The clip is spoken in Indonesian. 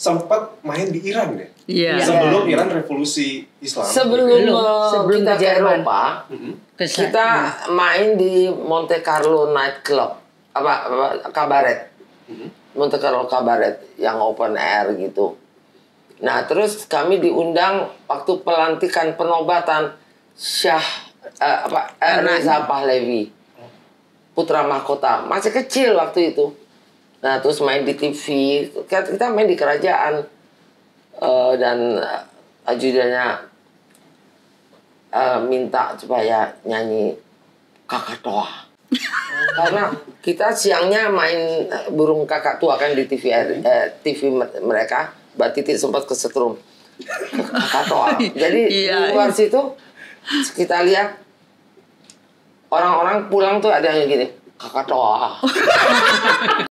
sempat main di Iran deh. Iya. Sebelum Iran revolusi Islam. Sebelum, Belum. eh, Sebelum kita ke Jerman. Eropa. Kesat- kita main di Monte Carlo Night Club, apa, apa kabaret. Monte Carlo kabaret yang open air gitu. Nah terus kami diundang waktu pelantikan penobatan Syah eh, apa eh, Reza Pahlavi, putra mahkota, masih kecil waktu itu. Nah terus main di TV, kita kita main di kerajaan. Eh, dan eh, ajudannya eh, minta supaya nyanyi kakak tua. Karena kita siangnya main burung kakak tua kan di TV eh, TV mer- mereka. Mbak Titi sempat kesetrum. Kakak tua. Jadi Iya. di luar situ kita lihat orang-orang pulang tuh ada yang gini kakak tua